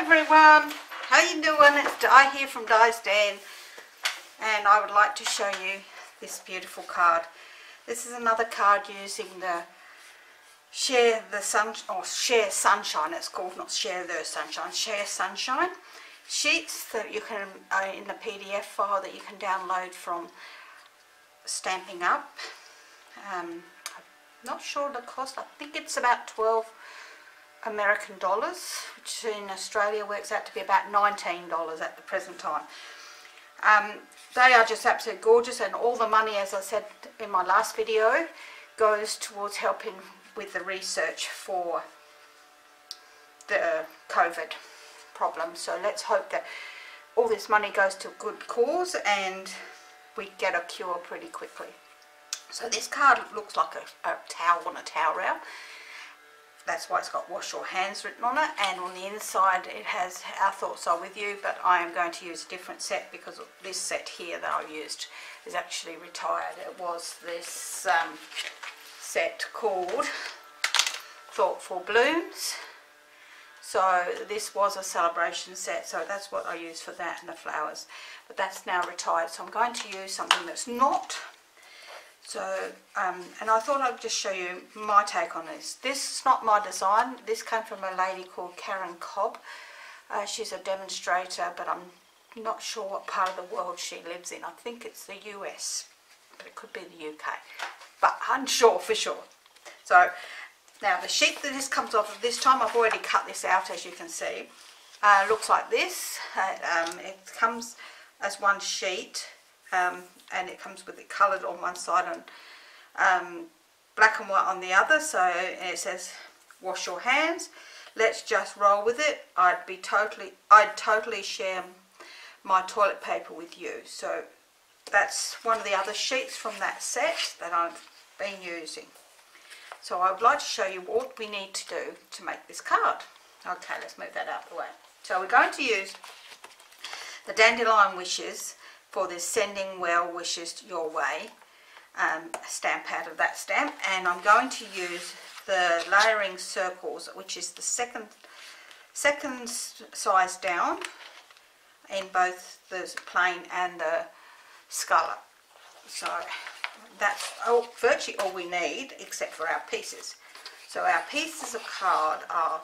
everyone, how you doing? It's Di here from Di's Den and I would like to show you this beautiful card. This is another card using the Share the Sun or Share Sunshine it's called, not Share the Sunshine, Share Sunshine sheets that you can, uh, in the PDF file that you can download from Stampin' Up. Um, I'm not sure the cost, I think it's about 12 American dollars, which in Australia works out to be about $19 at the present time. Um, they are just absolutely gorgeous and all the money, as I said in my last video, goes towards helping with the research for the COVID problem. So let's hope that all this money goes to a good cause and we get a cure pretty quickly. So this card looks like a, a towel on a towel rail that's why it's got wash your hands written on it and on the inside it has our thoughts are with you but I am going to use a different set because this set here that I've used is actually retired. It was this um, set called Thoughtful Blooms. So this was a celebration set so that's what I used for that and the flowers. But that's now retired so I'm going to use something that's not so, um, and I thought I'd just show you my take on this. This is not my design. This came from a lady called Karen Cobb. Uh, she's a demonstrator, but I'm not sure what part of the world she lives in. I think it's the US, but it could be the UK. But unsure for sure. So, now the sheet that this comes off of, this time I've already cut this out as you can see. Uh, looks like this. Uh, um, it comes as one sheet um, and it comes with it coloured on one side and um, black and white on the other. So it says wash your hands. Let's just roll with it. I'd be totally I'd totally share my toilet paper with you. So that's one of the other sheets from that set that I've been using. So I would like to show you what we need to do to make this card. Okay let's move that out of the way. So we're going to use the dandelion wishes for this sending well wishes your way. Um, stamp out of that stamp. And I'm going to use the layering circles which is the second second size down in both the plain and the scallop so that's all, virtually all we need except for our pieces. So our pieces of card are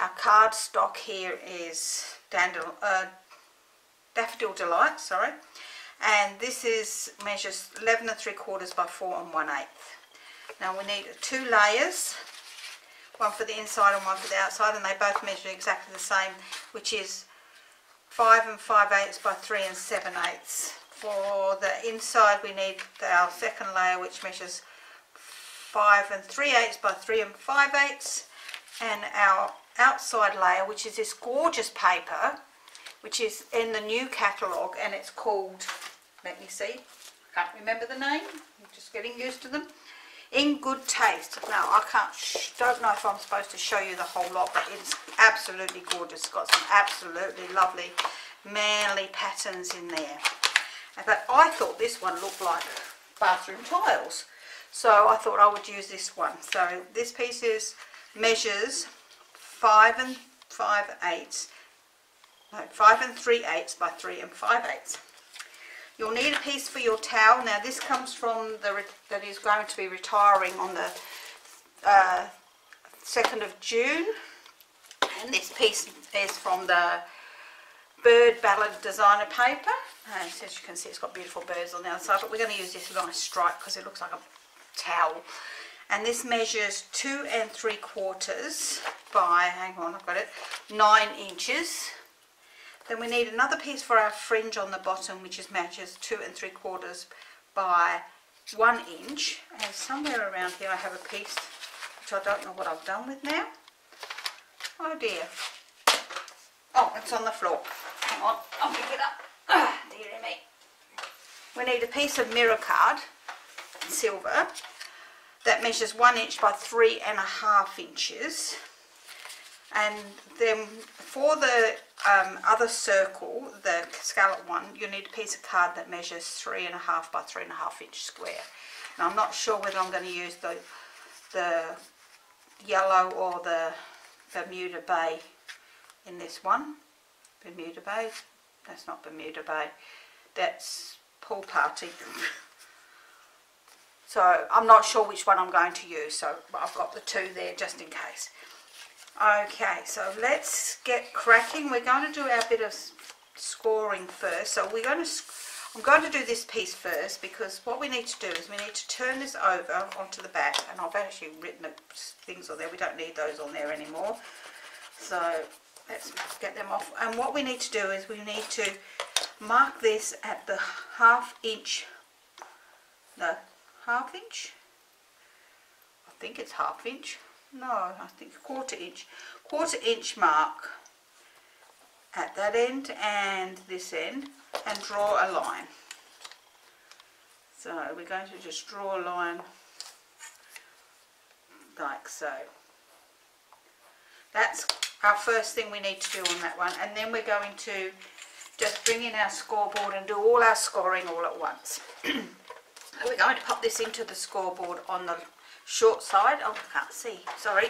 our card stock here is dandelion, uh, Daffodil Delight, sorry. And this is measures 11 and 3 quarters by 4 and 1 eighth. Now we need two layers, one for the inside and one for the outside, and they both measure exactly the same, which is 5 and 5 eighths by 3 and 7 eighths. For the inside we need our second layer which measures 5 and 3 eighths by 3 and 5 eighths and our outside layer which is this gorgeous paper which is in the new catalogue and it's called, let me see, can't remember the name, I'm just getting used to them. In Good Taste. Now, I can't, don't know if I'm supposed to show you the whole lot, but it's absolutely gorgeous. It's got some absolutely lovely manly patterns in there. But I thought this one looked like bathroom tiles. So I thought I would use this one. So this piece is measures 5 and 5 eighths no, 5 and 3 eighths by 3 and 5 eighths. You'll need a piece for your towel. Now this comes from the that is going to be retiring on the uh, 2nd of June. And this piece is from the Bird Ballad Designer paper. And as you can see, it's got beautiful birds on the outside. But we're going to use this nice stripe because it looks like a towel. And this measures two and three quarters by, hang on, I've got it, nine inches. Then we need another piece for our fringe on the bottom, which is matches two and three quarters by one inch. And somewhere around here I have a piece which I don't know what I've done with now. Oh dear. Oh, it's on the floor. Hang on, I'll pick it up. Ah, dear me. We need a piece of mirror card, silver, that measures one inch by three and a half inches and then for the um, other circle, the scallop one, you need a piece of card that measures three and a half by three and a half inch square. Now I'm not sure whether I'm going to use the the yellow or the Bermuda Bay in this one. Bermuda Bay. That's not Bermuda Bay. That's pool party. So I'm not sure which one I'm going to use. So I've got the two there just in case. Okay, so let's get cracking. We're going to do our bit of scoring first. So we're going to, I'm going to do this piece first because what we need to do is we need to turn this over onto the back. And I've actually written things on there. We don't need those on there anymore. So let's get them off. And what we need to do is we need to mark this at the half inch, no, half inch? I think it's half inch. No, I think quarter inch. Quarter inch mark at that end and this end and draw a line. So we're going to just draw a line like so. That's our first thing we need to do on that one and then we're going to just bring in our scoreboard and do all our scoring all at once. we're going to pop this into the scoreboard on the short side. Oh, I can't see, sorry.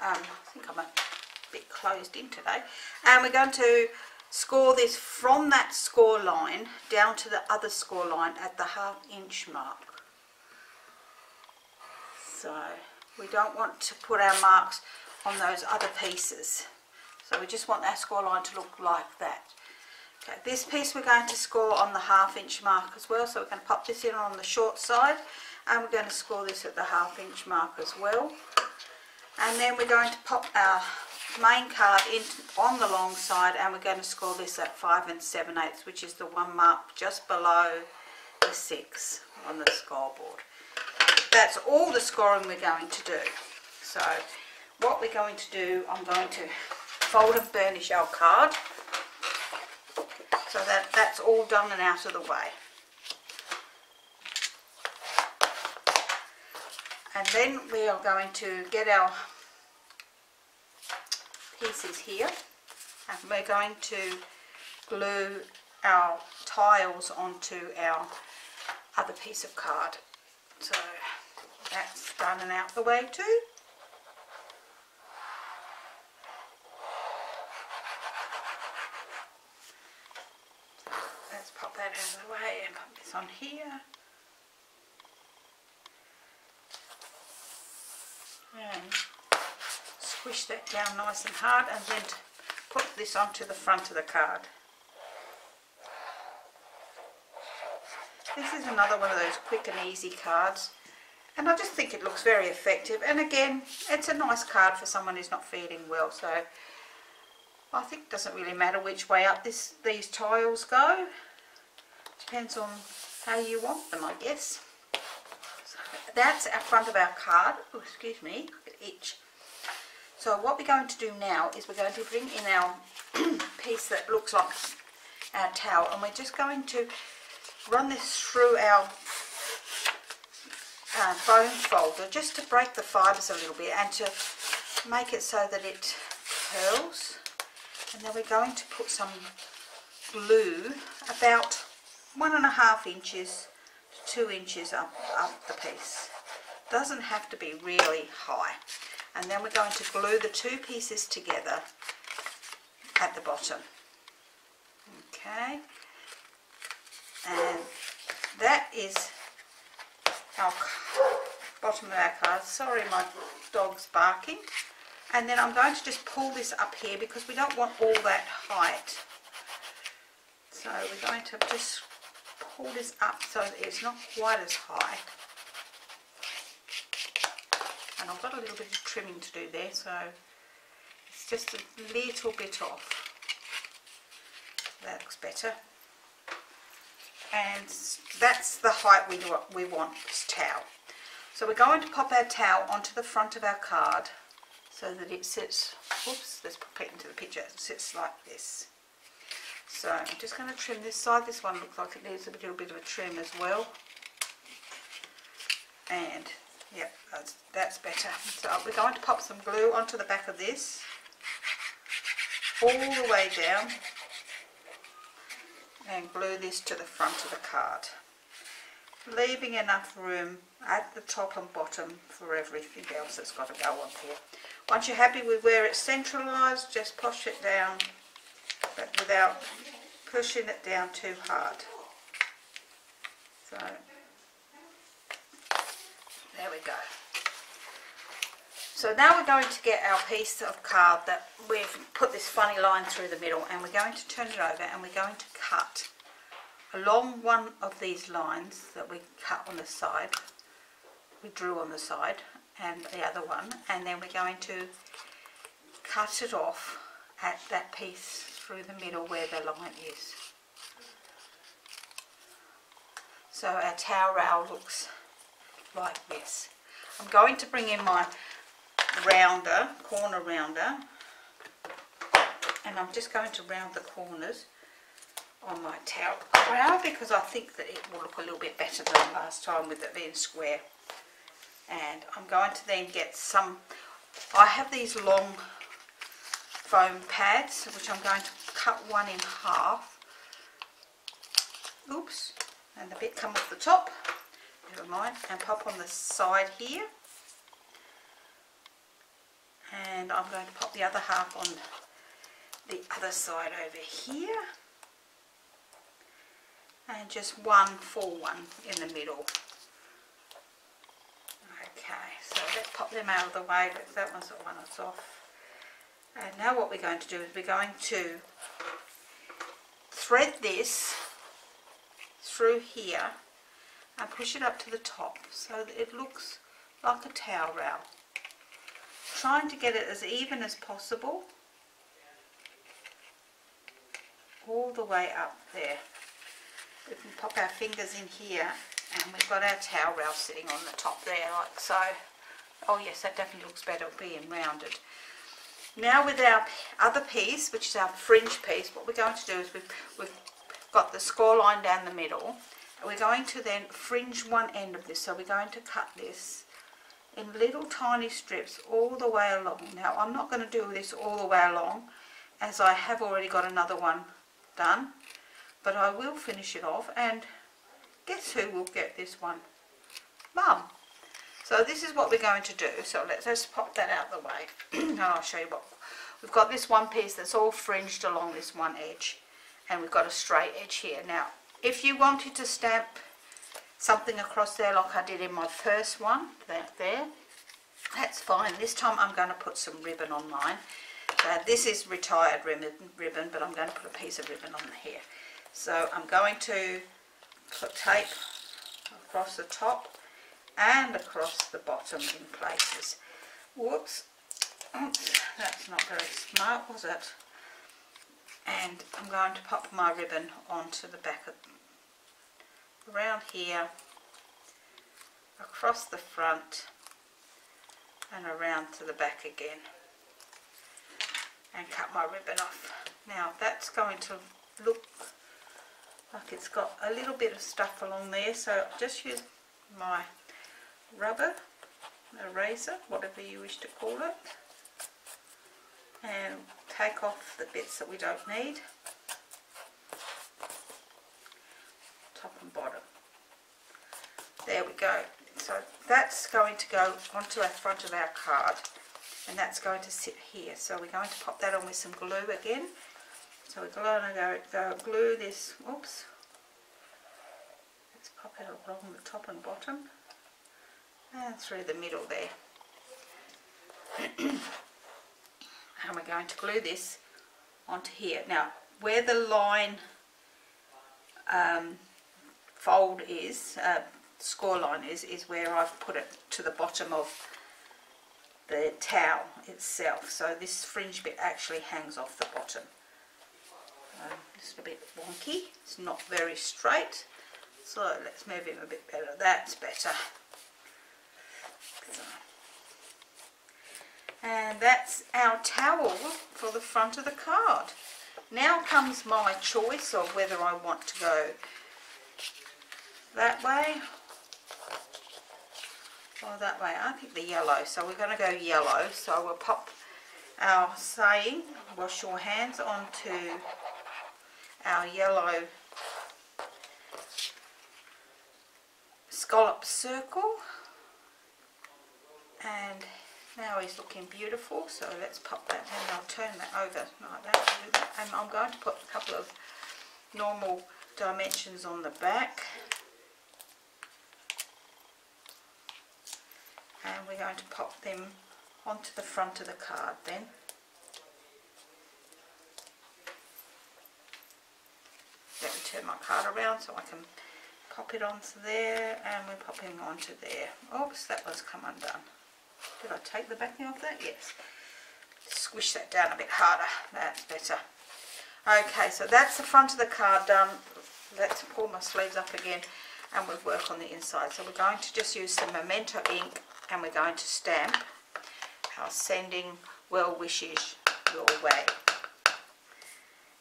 Um, I think I'm a bit closed in today. And we're going to score this from that score line down to the other score line at the half inch mark. So we don't want to put our marks on those other pieces. So we just want that score line to look like that. Okay, this piece we're going to score on the half inch mark as well. So we're going to pop this in on the short side and we're going to score this at the half inch mark as well. And then we're going to pop our main card in on the long side and we're going to score this at 5 and 7 eighths which is the one mark just below the 6 on the scoreboard. That's all the scoring we're going to do. So what we're going to do, I'm going to fold and burnish our card so that that's all done and out of the way. And then we are going to get our pieces here and we're going to glue our tiles onto our other piece of card. So that's done and out the way too. Let's pop that out of the way and put this on here. And squish that down nice and hard and then put this onto the front of the card. This is another one of those quick and easy cards and I just think it looks very effective. And again it's a nice card for someone who's not feeling well so I think it doesn't really matter which way up this these tiles go. Depends on how you want them I guess that's our front of our card. Oh, excuse me itch. So what we're going to do now is we're going to bring in our piece that looks like our towel and we're just going to run this through our uh, foam folder just to break the fibres a little bit and to make it so that it curls. And then we're going to put some glue about one and a half inches two inches up, up the piece. Doesn't have to be really high. And then we're going to glue the two pieces together at the bottom. Okay. And that is our bottom of our card. Sorry my dog's barking. And then I'm going to just pull this up here because we don't want all that height. So we're going to just pull this up so it's not quite as high. And I've got a little bit of trimming to do there so it's just a little bit off. That looks better. And that's the height we, we want this towel. So we're going to pop our towel onto the front of our card so that it sits oops let's pop it into the picture it sits like this so I'm just going to trim this side this one looks like it needs a little bit of a trim as well and Yep, that's, that's better. So we're going to pop some glue onto the back of this, all the way down, and glue this to the front of the card. Leaving enough room at the top and bottom for everything else that's got to go on here. Once you're happy with where it's centralised, just push it down, but without pushing it down too hard. So, there we go. So now we're going to get our piece of card that we've put this funny line through the middle and we're going to turn it over and we're going to cut along one of these lines that we cut on the side, we drew on the side and the other one and then we're going to cut it off at that piece through the middle where the line is. So our towel rail looks like this. I'm going to bring in my rounder, corner rounder, and I'm just going to round the corners on my towel rail because I think that it will look a little bit better than last time with it being square. And I'm going to then get some, I have these long foam pads which I'm going to cut one in half. Oops, and the bit come off the top, never mind, and pop on the side here. And I'm going to pop the other half on the other side over here. And just one full one in the middle. Okay so let's pop them out of the way that one's the one that's off and now what we're going to do is we're going to thread this through here and push it up to the top so that it looks like a towel rail trying to get it as even as possible all the way up there. We can pop our fingers in here and we've got our towel rail sitting on the top there like so. Oh yes, that definitely looks better being rounded. Now with our other piece, which is our fringe piece, what we're going to do is we've, we've got the score line down the middle. And we're going to then fringe one end of this. So we're going to cut this in little tiny strips all the way along. Now I'm not going to do this all the way along as I have already got another one done but I will finish it off and guess who will get this one? Mum. So this is what we're going to do. So let's just pop that out of the way and I'll show you what. We've got this one piece that's all fringed along this one edge and we've got a straight edge here. Now if you wanted to stamp something across there like I did in my first one, that there. That's fine. This time I'm going to put some ribbon on mine. So this is retired ribbon, ribbon, but I'm going to put a piece of ribbon on here. So I'm going to put tape across the top and across the bottom in places. Whoops. Oops, that's not very smart, was it? And I'm going to pop my ribbon onto the back of around here, across the front and around to the back again and cut my ribbon off. Now that's going to look like it's got a little bit of stuff along there so just use my rubber eraser, whatever you wish to call it and take off the bits that we don't need top and bottom. There we go. So that's going to go onto our front of our card and that's going to sit here. So we're going to pop that on with some glue again. So we're going to go, go glue this, oops, let's pop it along the top and bottom and through the middle there. and we're going to glue this onto here. Now where the line um, fold is, uh, score line is, is where I've put it to the bottom of the towel itself. So this fringe bit actually hangs off the bottom. Um, just a bit wonky, it's not very straight. So let's move him a bit better, that's better. And that's our towel for the front of the card. Now comes my choice of whether I want to go that way or that way. I think the yellow, so we're going to go yellow. So we'll pop our saying, wash your hands onto our yellow scallop circle and now he's looking beautiful so let's pop that and I'll turn that over like that. And I'm going to put a couple of normal dimensions on the back. And we're going to pop them onto the front of the card then. Let me turn my card around so I can pop it onto there and we're popping onto there. Oops that was come undone did I take the backing off that? Yes. Squish that down a bit harder. That's better. Okay, so that's the front of the card done. Let's pull my sleeves up again and we'll work on the inside. So we're going to just use some Memento ink and we're going to stamp our sending well wishes your way.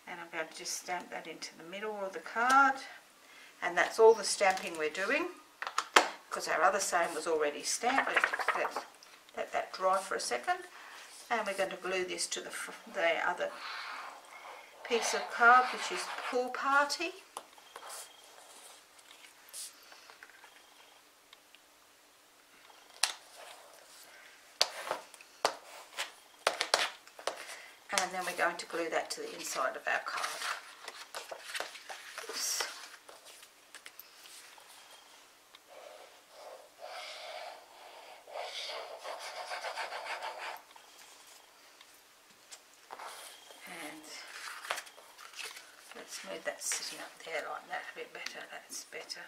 And I'm going to just stamp that into the middle of the card. And that's all the stamping we're doing because our other saying was already stamped. Let's let that dry for a second. And we're going to glue this to the, the other piece of card, which is Pool Party. And then we're going to glue that to the inside of our card. Smooth that sitting up there like that a bit better, that's better.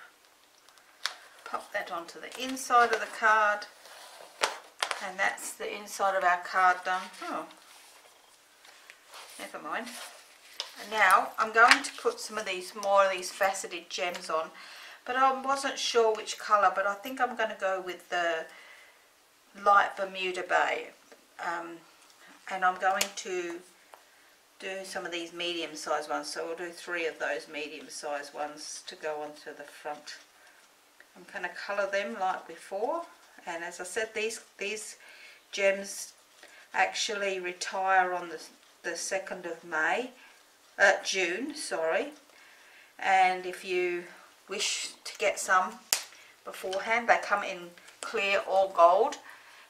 Pop that onto the inside of the card and that's the inside of our card done. Oh, never mind. And now I'm going to put some of these more of these faceted gems on but I wasn't sure which colour but I think I'm going to go with the light Bermuda Bay um, and I'm going to do some of these medium sized ones so we'll do three of those medium sized ones to go onto the front. I'm going to colour them like before and as I said these these gems actually retire on the, the 2nd of May uh, June sorry. And if you wish to get some beforehand they come in clear or gold.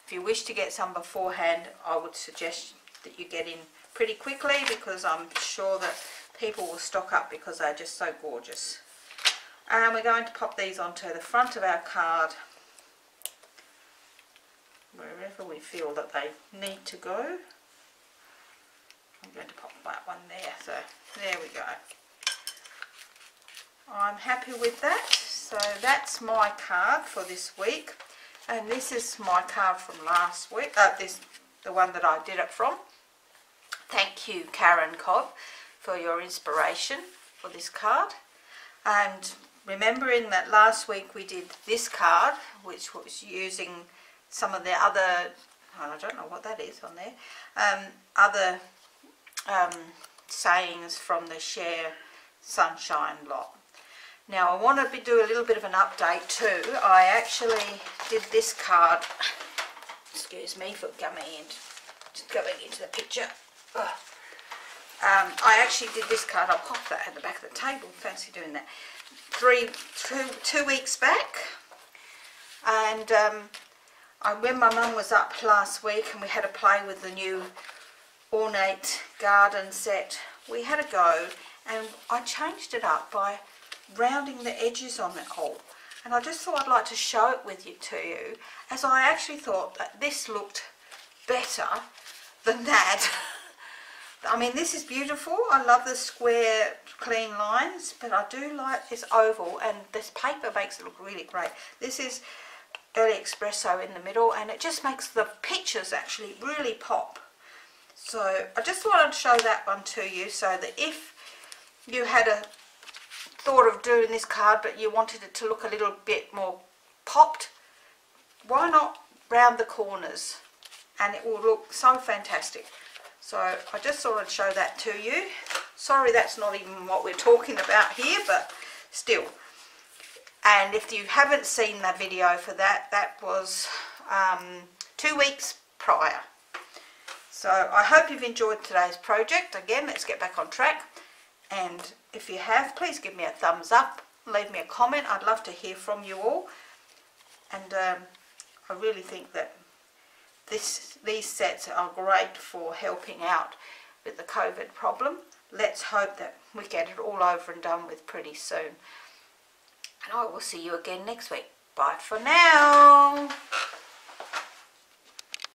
If you wish to get some beforehand I would suggest that you get in pretty quickly because I'm sure that people will stock up because they're just so gorgeous. And we're going to pop these onto the front of our card wherever we feel that they need to go. I'm going to pop that one there, so there we go. I'm happy with that, so that's my card for this week. And this is my card from last week, uh, this the one that I did it from. Thank you, Karen Cobb, for your inspiration for this card. And remembering that last week we did this card, which was using some of the other, I don't know what that is on there, um, other um, sayings from the Share Sunshine lot. Now I want to do a little bit of an update too. I actually did this card, excuse me for coming in, just going into the picture. Um, I actually did this card, I'll pop that at the back of the table, fancy doing that, three, two, two weeks back. And um, I, when my mum was up last week and we had a play with the new ornate garden set, we had a go and I changed it up by rounding the edges on it all. And I just thought I'd like to show it with you to you, as I actually thought that this looked better than that. I mean, this is beautiful. I love the square, clean lines, but I do like this oval, and this paper makes it look really great. This is Early Espresso in the middle, and it just makes the pictures actually really pop. So I just wanted I'd show that one to you, so that if you had a thought of doing this card, but you wanted it to look a little bit more popped, why not round the corners? And it will look so fantastic. So I just thought I'd show that to you. Sorry that's not even what we're talking about here, but still. And if you haven't seen the video for that, that was um, two weeks prior. So I hope you've enjoyed today's project. Again, let's get back on track. And if you have, please give me a thumbs up. Leave me a comment. I'd love to hear from you all. And um, I really think that this these sets are great for helping out with the COVID problem. Let's hope that we get it all over and done with pretty soon. And I will see you again next week. Bye for now.